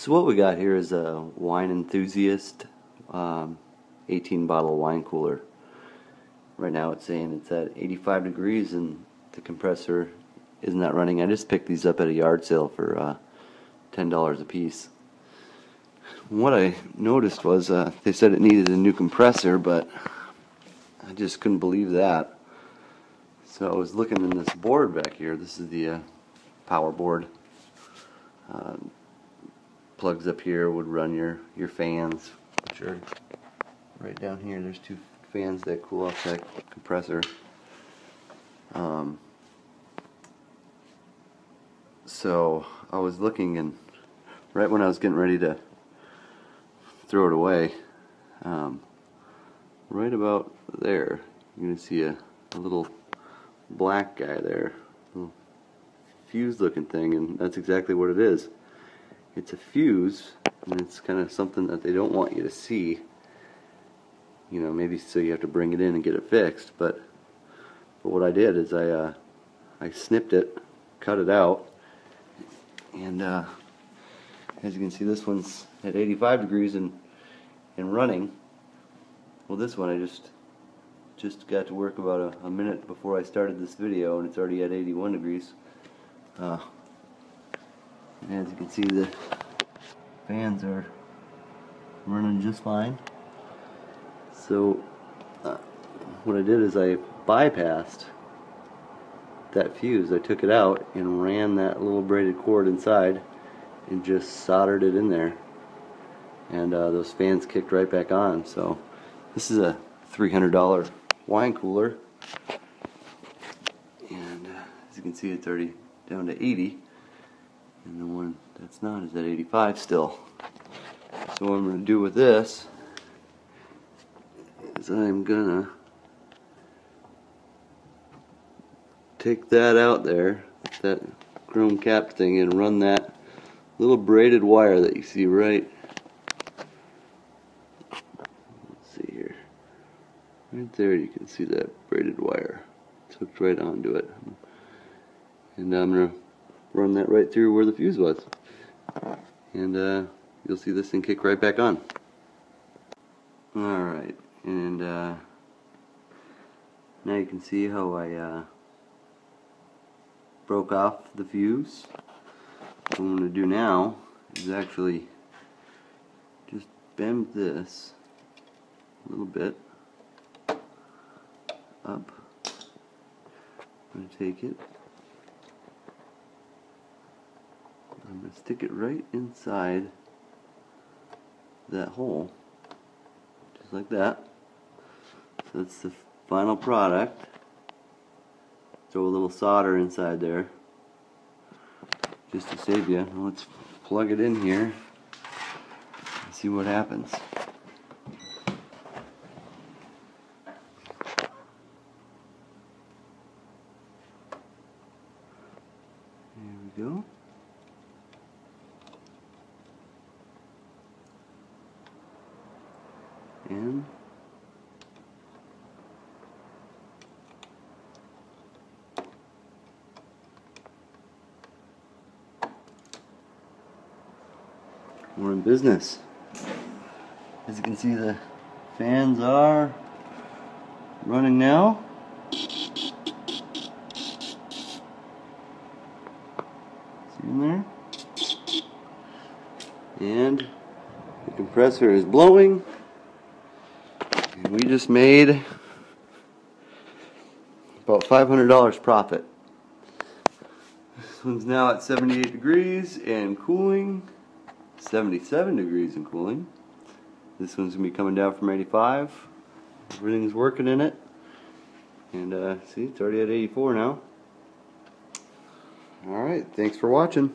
So what we got here is a wine enthusiast um, 18 bottle wine cooler. Right now it's saying it's at 85 degrees and the compressor is not running. I just picked these up at a yard sale for uh, $10 a piece. What I noticed was uh, they said it needed a new compressor, but I just couldn't believe that. So I was looking in this board back here. This is the uh, power board. Uh, plugs up here would run your, your fans, which are right down here. There's two fans that cool off that compressor. Um, so I was looking and right when I was getting ready to throw it away, um, right about there, you're going to see a, a little black guy there, little fuse looking thing, and that's exactly what it is it's a fuse and it's kind of something that they don't want you to see. You know maybe so you have to bring it in and get it fixed but but what I did is I uh, I snipped it cut it out and uh, as you can see this one's at 85 degrees and and running. Well this one I just just got to work about a, a minute before I started this video and it's already at 81 degrees. Uh, as you can see the fans are running just fine. So uh, what I did is I bypassed that fuse. I took it out and ran that little braided cord inside and just soldered it in there. And uh, those fans kicked right back on. So this is a $300 wine cooler. And uh, as you can see it's already down to 80 and the one that's not is at 85 still. So what I'm going to do with this is I'm going to take that out there, that chrome cap thing, and run that little braided wire that you see right let's see here. Right there you can see that braided wire. It's hooked right onto it. And I'm going to run that right through where the fuse was. And uh, you'll see this thing kick right back on. Alright, and uh, now you can see how I uh, broke off the fuse. What I'm going to do now is actually just bend this a little bit up. I'm going to take it I'm going to stick it right inside that hole just like that. So that's the final product. Throw a little solder inside there just to save you. Let's plug it in here and see what happens. There we go in. We're in business. As you can see, the fans are running now. See in there? And the compressor is blowing. We just made about $500 profit. This one's now at 78 degrees and cooling, 77 degrees and cooling. This one's going to be coming down from 85. Everything's working in it. And uh, see, it's already at 84 now. Alright, thanks for watching.